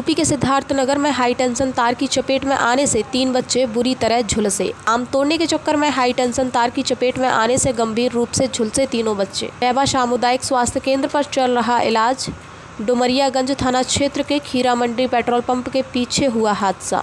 UP के सिद्धार्थ नगर में high tension तार की चपेट में आने से तीन बच्चे बुरी तरह झुलसे। आम तोड़ने के चक्कर में हाई टेंशन तार की चपेट में आने से गंभीर रूप से झुलसे तीनों बच्चे। बैबा सामुदायिक स्वास्थ्य केंद्र पर चल रहा इलाज। डुमरियागंज थाना क्षेत्र के खीरा मंडी पेट्रोल पंप के पीछे हुआ हादसा।